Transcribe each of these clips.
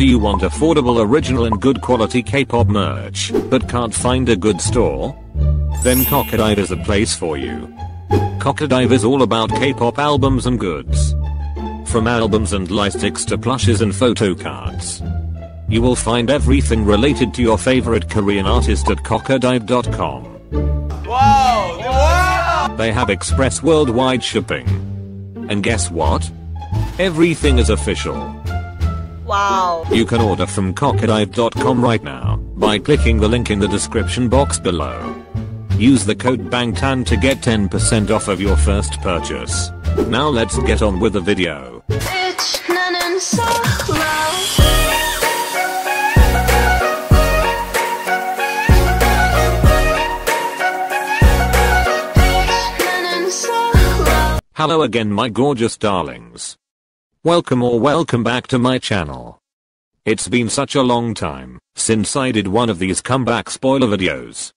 Do you want affordable original and good quality K-pop merch, but can't find a good store? Then Cokodive is a place for you. Cokodive is all about K-pop albums and goods. From albums and lightsticks to plushes and photo cards. You will find everything related to your favorite Korean artist at cokodive.com. Wow! Wow! They have express worldwide shipping. And guess what? Everything is official. Wow. You can order from cokodive.com right now by clicking the link in the description box below. Use the code BANGTAN to get 10% off of your first purchase. Now let's get on with the video. Hello again my gorgeous darlings. Welcome or welcome back to my channel. It's been such a long time since I did one of these comeback spoiler videos.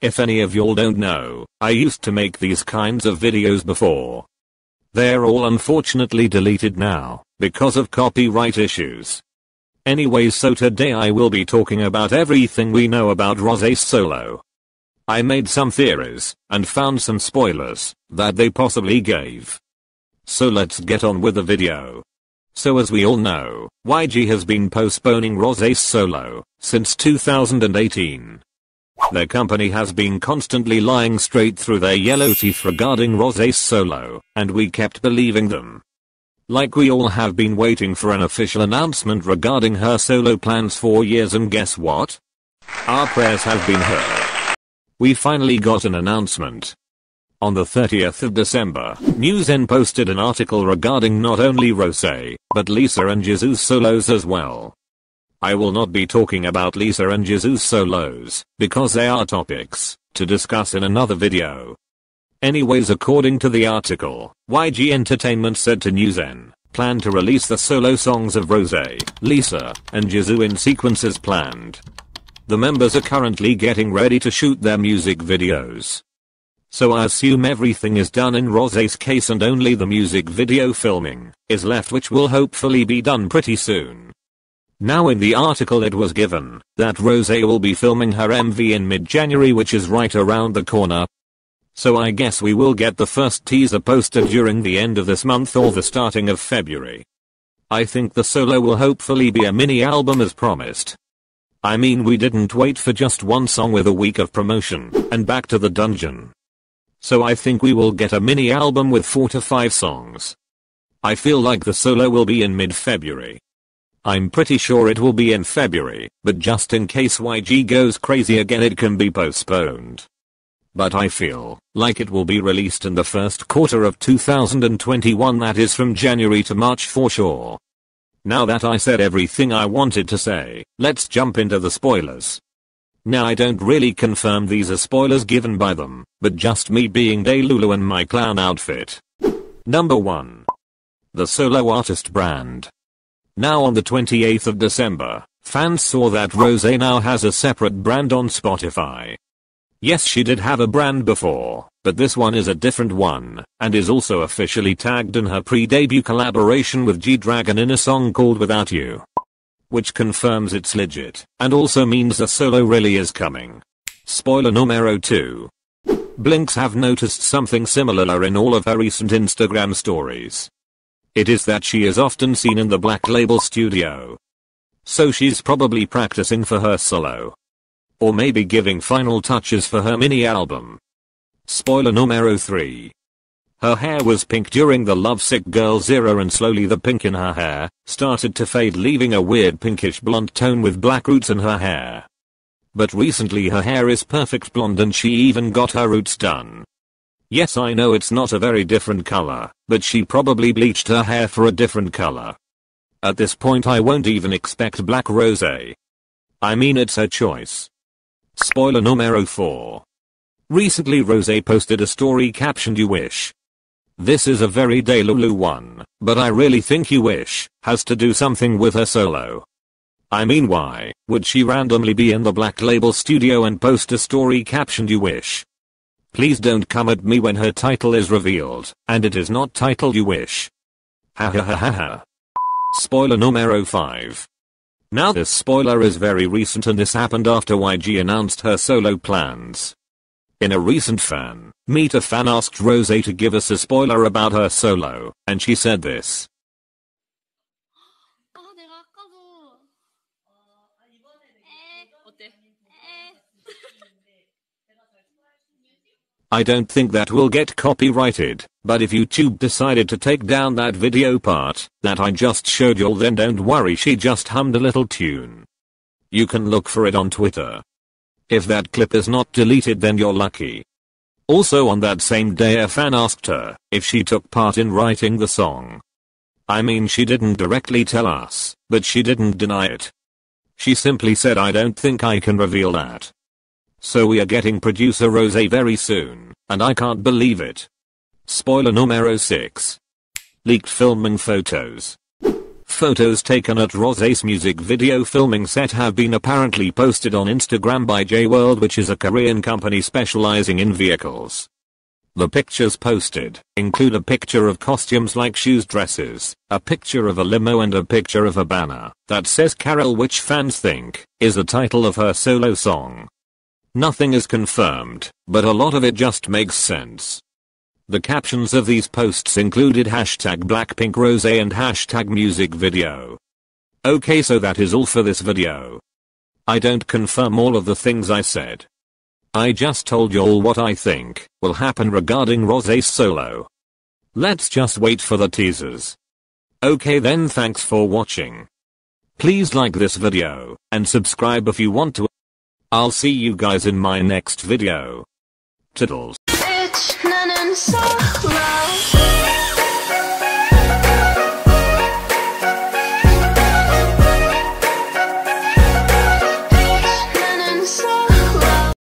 If any of y'all don't know, I used to make these kinds of videos before. They're all unfortunately deleted now because of copyright issues. Anyways so today I will be talking about everything we know about Rosé's solo. I made some theories and found some spoilers that they possibly gave. So let's get on with the video. So as we all know, YG has been postponing Rosé's solo since 2018. Their company has been constantly lying straight through their yellow teeth regarding Rosé's solo, and we kept believing them. Like we all have been waiting for an official announcement regarding her solo plans for years and guess what? Our prayers have been heard. We finally got an announcement. On the 30th of December, Newsen posted an article regarding not only Rosé, but Lisa and Jisoo's solos as well. I will not be talking about Lisa and Jisoo's solos, because they are topics to discuss in another video. Anyways according to the article, YG Entertainment said to Newsen, plan to release the solo songs of Rosé, Lisa, and Jisoo in sequences planned. The members are currently getting ready to shoot their music videos. So I assume everything is done in Rosé's case and only the music video filming is left which will hopefully be done pretty soon. Now in the article it was given that Rosé will be filming her MV in mid-January which is right around the corner. So I guess we will get the first teaser posted during the end of this month or the starting of February. I think the solo will hopefully be a mini album as promised. I mean we didn't wait for just one song with a week of promotion and back to the dungeon. So I think we will get a mini album with 4 to 5 songs. I feel like the solo will be in mid-February. I'm pretty sure it will be in February, but just in case YG goes crazy again it can be postponed. But I feel like it will be released in the first quarter of 2021 that is from January to March for sure. Now that I said everything I wanted to say, let's jump into the spoilers. Now I don't really confirm these are spoilers given by them, but just me being Daylulu and my clown outfit. Number 1. The solo artist brand. Now on the 28th of December, fans saw that Rosé now has a separate brand on Spotify. Yes she did have a brand before, but this one is a different one, and is also officially tagged in her pre-debut collaboration with G-Dragon in a song called Without You. Which confirms it's legit, and also means a solo really is coming. Spoiler numero 2. Blinks have noticed something similar in all of her recent Instagram stories. It is that she is often seen in the Black Label studio. So she's probably practicing for her solo. Or maybe giving final touches for her mini album. Spoiler numero 3. Her hair was pink during the Lovesick Girls era and slowly the pink in her hair started to fade leaving a weird pinkish blonde tone with black roots in her hair. But recently her hair is perfect blonde and she even got her roots done. Yes I know it's not a very different color, but she probably bleached her hair for a different color. At this point I won't even expect black rosé. I mean it's her choice. Spoiler numero 4. Recently Rosé posted a story captioned you wish. This is a very Daylulu one, but I really think you wish has to do something with her solo. I mean why would she randomly be in the Black Label studio and post a story captioned you wish? Please don't come at me when her title is revealed, and it is not titled you wish. Ha ha ha ha ha. Spoiler numero 5. Now this spoiler is very recent and this happened after YG announced her solo plans. In a recent fan meet, a fan asked Rose to give us a spoiler about her solo, and she said this. I don't think that will get copyrighted, but if YouTube decided to take down that video part that I just showed you then don't worry she just hummed a little tune. You can look for it on Twitter. If that clip is not deleted then you're lucky. Also on that same day a fan asked her if she took part in writing the song. I mean she didn't directly tell us, but she didn't deny it. She simply said I don't think I can reveal that. So we are getting producer Rose very soon, and I can't believe it. Spoiler numero 6. Leaked filming photos. Photos taken at Rose's music video filming set have been apparently posted on Instagram by J-World which is a Korean company specializing in vehicles. The pictures posted include a picture of costumes like shoes dresses, a picture of a limo and a picture of a banner that says Carol which fans think is the title of her solo song. Nothing is confirmed, but a lot of it just makes sense. The captions of these posts included hashtag Blackpink Rose and hashtag music video. Okay so that is all for this video. I don't confirm all of the things I said. I just told y'all what I think will happen regarding Rose's solo. Let's just wait for the teasers. Okay then thanks for watching. Please like this video and subscribe if you want to. I'll see you guys in my next video. Tiddles. So